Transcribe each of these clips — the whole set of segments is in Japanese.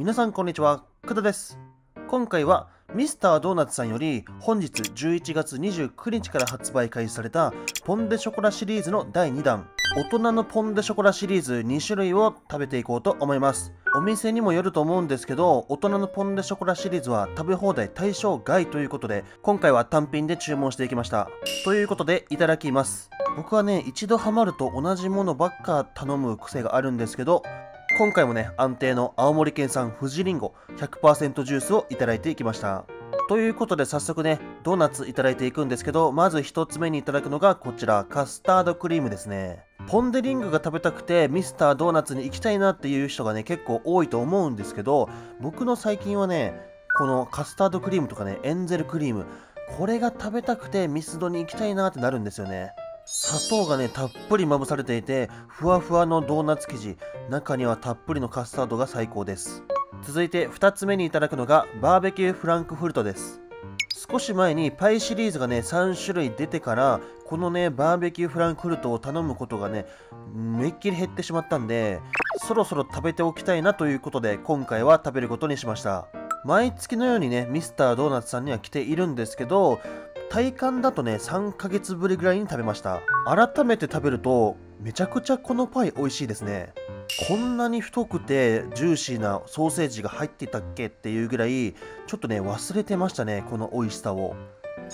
皆さんこんにちは、くだです。今回はミスタードーナツさんより本日11月29日から発売開始されたポン・デ・ショコラシリーズの第2弾。大人のポン・デ・ショコラシリーズ2種類を食べていこうと思います。お店にもよると思うんですけど大人のポン・デ・ショコラシリーズは食べ放題対象外ということで今回は単品で注文していきました。ということでいただきます。僕はね一度ハマると同じものばっか頼む癖があるんですけど今回もね、安定の青森県産富士りんご100%ジュースをいただいていきました。ということで早速ね、ドーナツいただいていくんですけど、まず1つ目にいただくのがこちら、カスタードクリームですね。ポンデリングが食べたくてミスタードーナツに行きたいなっていう人がね、結構多いと思うんですけど、僕の最近はね、このカスタードクリームとかね、エンゼルクリーム、これが食べたくてミスドに行きたいなってなるんですよね。砂糖がね、たっぷりまぶされていて、ふわふわのドーナツ生地、中にはたっぷりのカスタードが最高です。続いて2つ目にいただくのが、バーベキューフランクフルトです。少し前にパイシリーズがね、3種類出てから、このね、バーベキューフランクフルトを頼むことがね、めっきり減ってしまったんで、そろそろ食べておきたいなということで、今回は食べることにしました。毎月のようにね、ミスタードーナツさんには来ているんですけど、体感だとね、3ヶ月ぶりぐらいに食べました。改めて食べると、めちゃくちゃこのパイ美味しいですね。こんなに太くてジューシーなソーセージが入ってたっけっていうぐらい、ちょっとね、忘れてましたね、この美味しさを。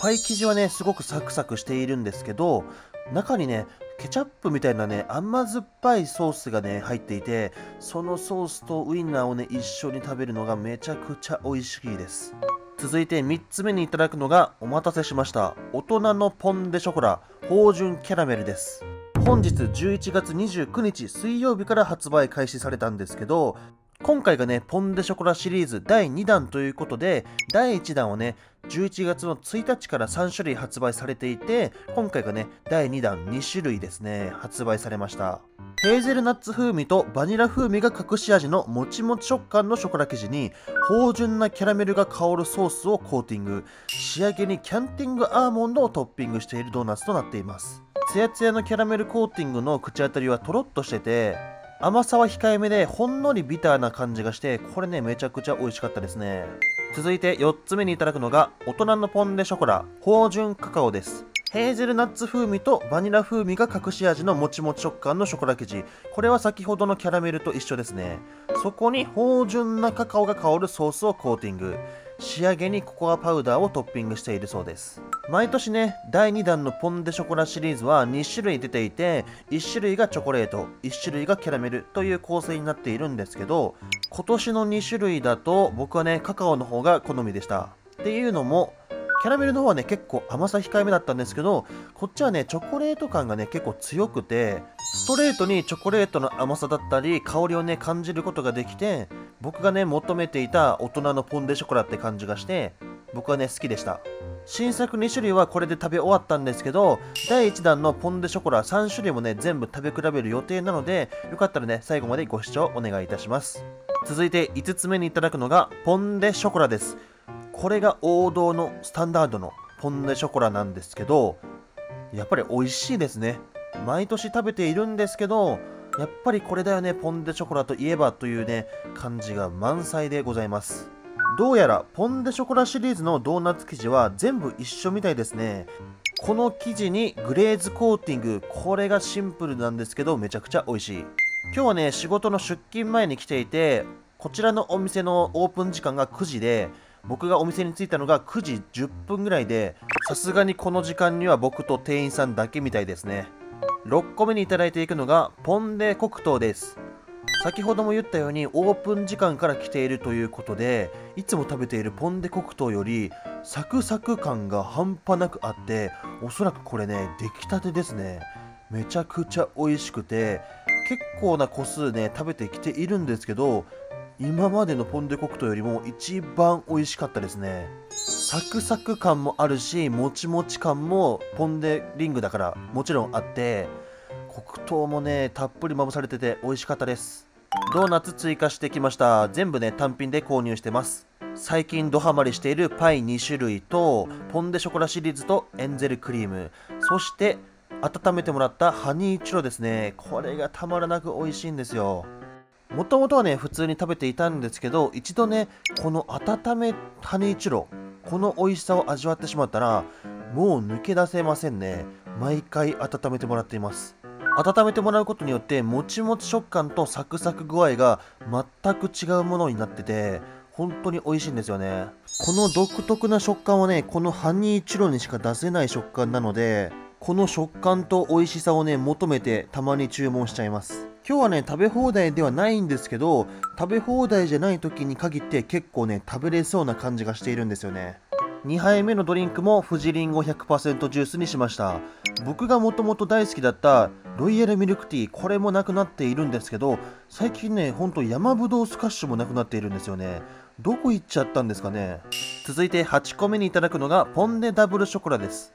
パイ生地はね、すごくサクサクしているんですけど、中にね、ケチャップみたいなね、甘酸っぱいソースがね、入っていて、そのソースとウインナーをね、一緒に食べるのがめちゃくちゃ美味しいです。続いて3つ目にいただくのがお待たせしました大人のポン・デ・ショコラ芳醇キャラメルです本日11月29日水曜日から発売開始されたんですけど今回がね、ポン・デ・ショコラシリーズ第2弾ということで、第1弾はね、11月の1日から3種類発売されていて、今回がね、第2弾2種類ですね、発売されました。ヘーゼルナッツ風味とバニラ風味が隠し味のもちもち食感のショコラ生地に、芳醇なキャラメルが香るソースをコーティング、仕上げにキャンティングアーモンドをトッピングしているドーナツとなっています。ツヤツヤのキャラメルコーティングの口当たりはとろっとしてて、甘さは控えめでほんのりビターな感じがしてこれねめちゃくちゃ美味しかったですね。続いて4つ目にいただくのが大人のポン・デ・ショコラ。芳醇カカオです。ヘーゼルナッツ風味とバニラ風味が隠し味のもちもち食感のショコラ生地。これは先ほどのキャラメルと一緒ですね。そこに芳醇なカカオが香るソースをコーティング。仕上げにココアパウダーをトッピングしているそうです。毎年ね第2弾のポン・デ・ショコラシリーズは2種類出ていて1種類がチョコレート1種類がキャラメルという構成になっているんですけど今年の2種類だと僕はねカカオの方が好みでした。っていうのもキャラメルの方はね結構甘さ控えめだったんですけどこっちはねチョコレート感がね結構強くてストレートにチョコレートの甘さだったり香りをね感じることができて僕がね求めていた大人のポン・デ・ショコラって感じがして僕はね好きでした。新作2種類はこれで食べ終わったんですけど第1弾のポン・デ・ショコラ3種類もね全部食べ比べる予定なのでよかったらね最後までご視聴お願いいたします。続いて5つ目にいただくのがポン・デ・ショコラです。これが王道のスタンダードのポン・デ・ショコラなんですけどやっぱり美味しいですね。毎年食べているんですけどやっぱりこれだよねポン・デ・ショコラといえばというね感じが満載でございます。どうやらポン・デ・ショコラシリーズのドーナツ生地は全部一緒みたいですね。この生地にグレーズコーティング。これがシンプルなんですけどめちゃくちゃ美味しい。今日はね仕事の出勤前に来ていてこちらのお店のオープン時間が9時で僕がお店に着いたのが9時10分ぐらいでさすがにこの時間には僕と店員さんだけみたいですね。6個目にいただいていくのがポンデ黒糖です。先ほども言ったようにオープン時間から来ているということでいつも食べているポンデ黒糖よりサクサク感が半端なくあっておそらくこれね出来たてですね。めちゃくちゃ美味しくて結構な個数ね食べてきているんですけど今までのポンデ黒糖よりも一番美味しかったですね。サクサク感もあるしもちもち感もポンデリングだからもちろんあって黒糖もねたっぷりまぶされてて美味しかったです。ドーナツ追加してきました。全部ね単品で購入してます。最近ドハマりしているパイ2種類とポンデショコラシリーズとエンゼルクリーム。そして温めてもらったハニーチュロですね。これがたまらなく美味しいんですよ。もともとはね普通に食べていたんですけど一度ねこの温めハニーチュロこの美味しさを味わってしまったらもう抜け出せませんね。毎回温めてもらっています。温めてもらうことによってもちもち食感とサクサク具合が全く違うものになってて本当に美味しいんですよね。この独特な食感はねこのハニーチュロにしか出せない食感なのでこの食感と美味しさをね求めてたまに注文しちゃいます。今日はね食べ放題ではないんですけど食べ放題じゃない時に限って結構ね食べれそうな感じがしているんですよね。2杯目のドリンクも富士リンゴ100%ジュースにしました。僕がもともと大好きだったロイヤルミルクティーこれもなくなっているんですけど最近ねほんと山ぶどうスカッシュもなくなっているんですよね。どこ行っちゃったんですかね。続いて8個目にいただくのがポンデダブルショコラです。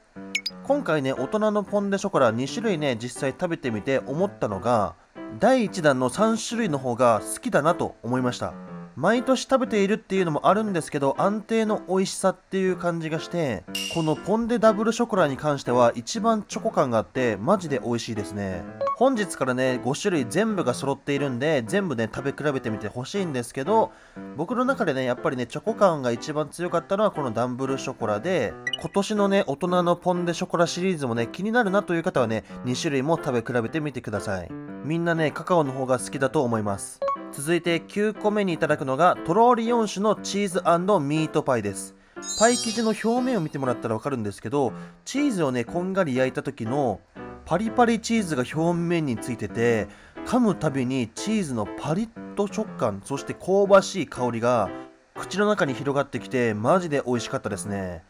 今回ね大人のポンデショコラ2種類ね実際食べてみて思ったのが第1弾の3種類の方が好きだなと思いました。毎年食べているっていうのもあるんですけど安定の美味しさっていう感じがしてこのポンデダブルショコラに関しては一番チョコ感があってマジで美味しいですね。本日からね5種類全部が揃っているんで全部ね食べ比べてみてほしいんですけど僕の中でねやっぱりねチョコ感が一番強かったのはこのダンブルショコラで今年のね大人のポンデショコラシリーズもね気になるなという方はね2種類も食べ比べてみてください。みんなねカカオの方が好きだと思います。続いて9個目にいただくのがとろーり4種のチーズミートパイです。パイ生地の表面を見てもらったら分かるんですけどチーズをねこんがり焼いた時のパリパリチーズが表面についてて噛むたびにチーズのパリッと食感そして香ばしい香りが口の中に広がってきてマジで美味しかったですね。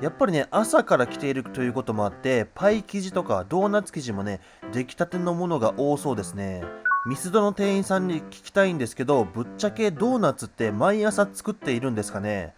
やっぱりね朝から来ているということもあってパイ生地とかドーナツ生地もね出来たてのものが多そうですね。ミスドの店員さんに聞きたいんですけどぶっちゃけドーナツって毎朝作っているんですかね？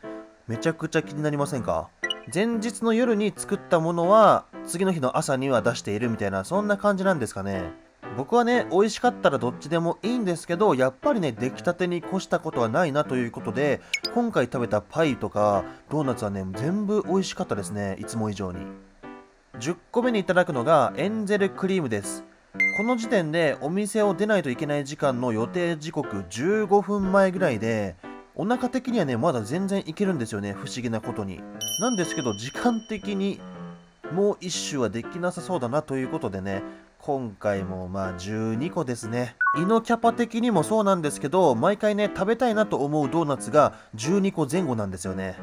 めちゃくちゃ気になりませんか？前日の夜に作ったものは次の日の朝には出しているみたいなそんな感じなんですかね？僕はね美味しかったらどっちでもいいんですけどやっぱりね出来たてに越したことはないなということで今回食べたパイとかドーナツはね全部美味しかったですねいつも以上に。10個目にいただくのがエンゼルクリームです。この時点でお店を出ないといけない時間の予定時刻15分前ぐらいでお腹的にはねまだ全然いけるんですよね不思議なことに。なんですけど時間的にもう1周はできなさそうだなということでね今回もまあ12個ですね。胃のキャパ的にもそうなんですけど毎回ね食べたいなと思うドーナツが12個前後なんですよね。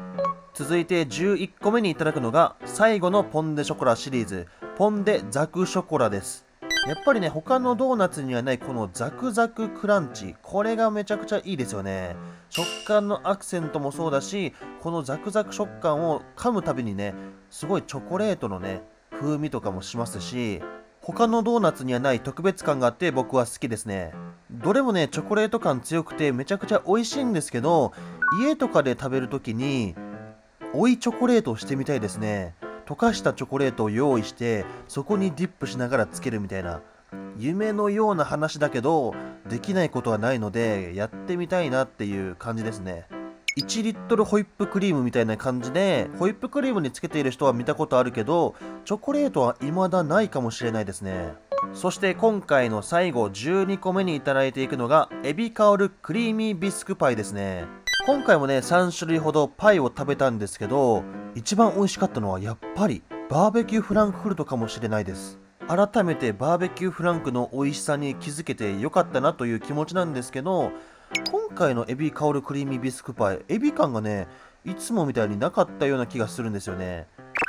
続いて11個目にいただくのが最後のポンデショコラシリーズ。ポンデザクショコラです。やっぱりね、他のドーナツにはないこのザクザククランチ。これがめちゃくちゃいいですよね。食感のアクセントもそうだし、このザクザク食感を噛むたびにね、すごいチョコレートのね、風味とかもしますし、他のドーナツにはない特別感があって僕は好きですね。どれもね、チョコレート感強くてめちゃくちゃ美味しいんですけど、家とかで食べるときに、追いチョコレートをしてみたいですね。溶かしたチョコレートを用意してそこにディップしながらつけるみたいな夢のような話だけどできないことはないのでやってみたいなっていう感じですね。1リットルホイップクリームみたいな感じでホイップクリームにつけている人は見たことあるけどチョコレートは未だないかもしれないですね。そして今回の最後12個目にいただいていくのがエビ香るクリーミービスクパイですね。今回もね3種類ほどパイを食べたんですけど一番美味しかったのはやっぱりバーベキューフランクフルトかもしれないです。改めてバーベキューフランクの美味しさに気づけてよかったなという気持ちなんですけど今回のエビ香るクリーミービスクパイエビ感がねいつもみたいになかったような気がするんですよね。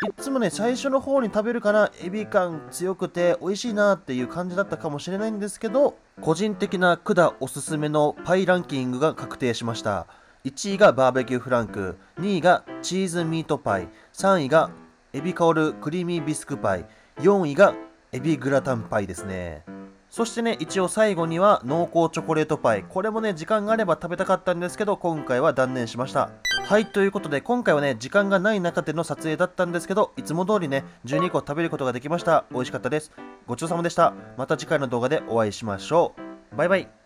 いつもね最初の方に食べるからエビ感強くて美味しいなっていう感じだったかもしれないんですけど個人的な管おすすめのパイランキングが確定しました。1位がバーベキューフランク、2位がチーズミートパイ、3位がエビ香るクリーミービスクパイ、4位がエビグラタンパイですね。そしてね、一応最後には濃厚チョコレートパイ。これもね、時間があれば食べたかったんですけど、今回は断念しました。はい、ということで、今回はね、時間がない中での撮影だったんですけど、いつも通りね、12個食べることができました。美味しかったです。ごちそうさまでした。また次回の動画でお会いしましょう。バイバイ。